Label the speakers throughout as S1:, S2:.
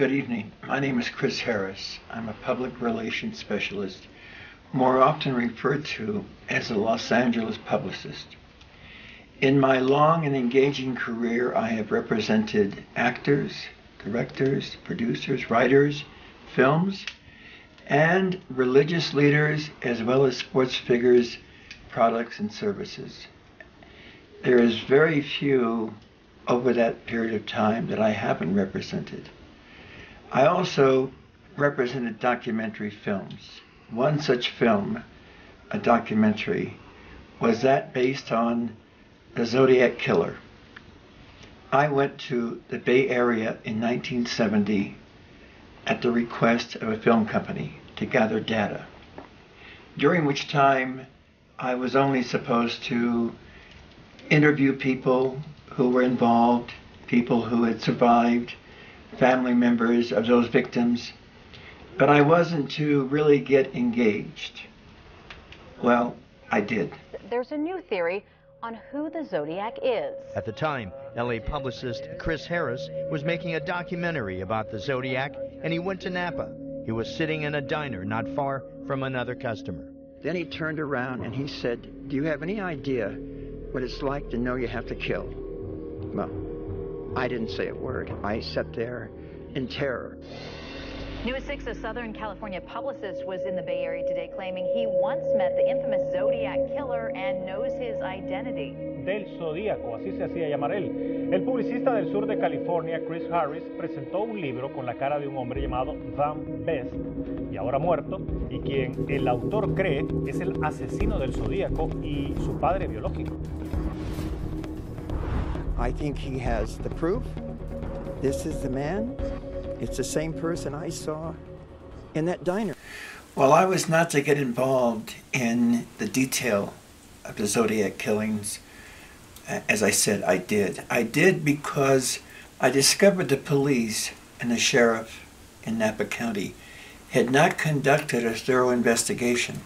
S1: Good evening. My name is Chris Harris. I'm a public relations specialist, more often referred to as a Los Angeles publicist. In my long and engaging career, I have represented actors, directors, producers, writers, films, and religious leaders, as well as sports figures, products, and services. There is very few over that period of time that I haven't represented. I also represented documentary films. One such film, a documentary, was that based on the Zodiac Killer. I went to the Bay Area in 1970 at the request of a film company to gather data, during which time I was only supposed to interview people who were involved, people who had survived, family members of those victims, but I wasn't to really get engaged. Well, I did.
S2: There's a new theory on who the Zodiac is.
S3: At the time, LA publicist Chris Harris was making a documentary about the Zodiac and he went to Napa. He was sitting in a diner not far from another customer.
S1: Then he turned around and he said, Do you have any idea what it's like to know you have to kill? Well, I didn't say a word. I sat there in terror.
S2: News 6's Southern California publicist was in the Bay Area today claiming he once met the infamous Zodiac killer and knows his identity.
S4: Del Zodíaco, así se hacía llamar él. El publicista del sur de California, Chris Harris, presentó un libro con la cara de un hombre llamado Van Best, y ahora muerto, y quien el autor cree es el asesino del Zodíaco y su padre biológico.
S1: I think he has the proof. This is the man. It's the same person I saw in that diner. Well, I was not to get involved in the detail of the Zodiac killings. As I said, I did. I did because I discovered the police and the sheriff in Napa County had not conducted a thorough investigation.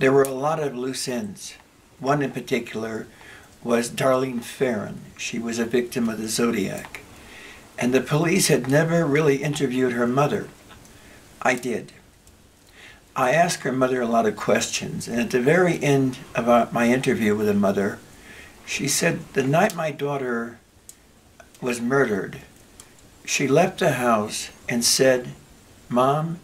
S1: There were a lot of loose ends. One in particular was Darlene Ferrin. She was a victim of the Zodiac. And the police had never really interviewed her mother. I did. I asked her mother a lot of questions, and at the very end of uh, my interview with the mother, she said, The night my daughter was murdered, she left the house and said, Mom,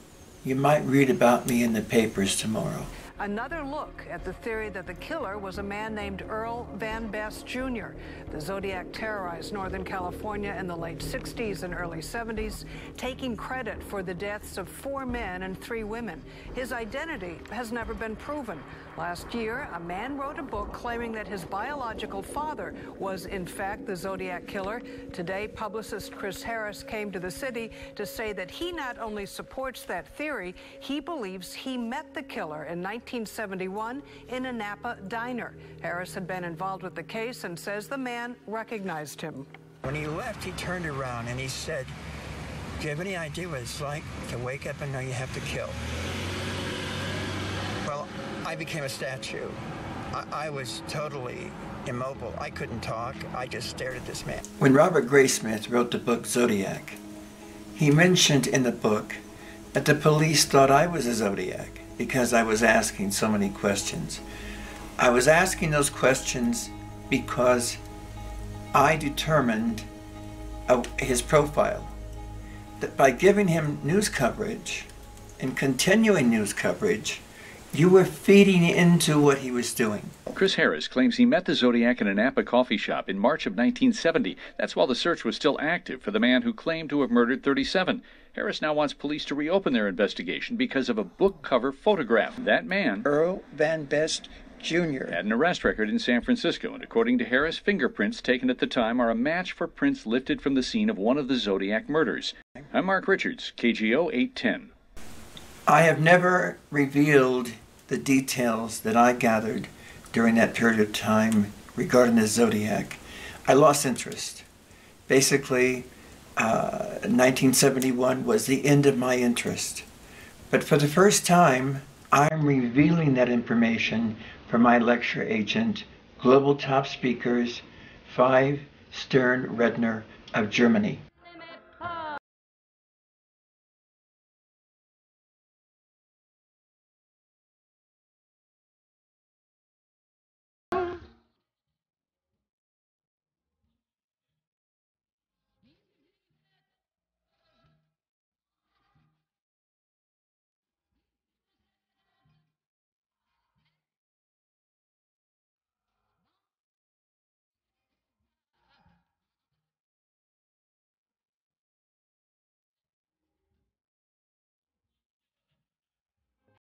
S1: you might read about me in the papers tomorrow.
S5: Another look at the theory that the killer was a man named Earl Van Best Jr. The Zodiac terrorized Northern California in the late 60s and early 70s, taking credit for the deaths of four men and three women. His identity has never been proven. Last year, a man wrote a book claiming that his biological father was, in fact, the Zodiac killer. Today, publicist Chris Harris came to the city to say that he not only supports that theory, he believes he met the killer in 1971 in a Napa diner. Harris had been involved with the case and says the man recognized him.
S1: When he left, he turned around and he said, Do you have any idea what it's like to wake up and know you have to kill? Well, I became a statue. I, I was totally immobile. I couldn't talk. I just stared at this man. When Robert Graysmith wrote the book Zodiac, he mentioned in the book that the police thought I was a Zodiac because I was asking so many questions. I was asking those questions because I determined uh, his profile. That by giving him news coverage and continuing news coverage, you were feeding into what he was doing.
S6: Chris Harris claims he met the Zodiac in a Napa coffee shop in March of 1970. That's while the search was still active for the man who claimed to have murdered 37. Harris now wants police to reopen their investigation because of a book cover photograph. That man,
S1: Earl Van Best Jr.,
S6: had an arrest record in San Francisco, and according to Harris, fingerprints taken at the time are a match for prints lifted from the scene of one of the Zodiac murders. I'm Mark Richards, KGO 810.
S1: I have never revealed the details that I gathered during that period of time regarding the zodiac, I lost interest. Basically, uh, 1971 was the end of my interest. But for the first time, I'm revealing that information for my lecture agent, Global Top Speakers, 5 Stern Redner of Germany.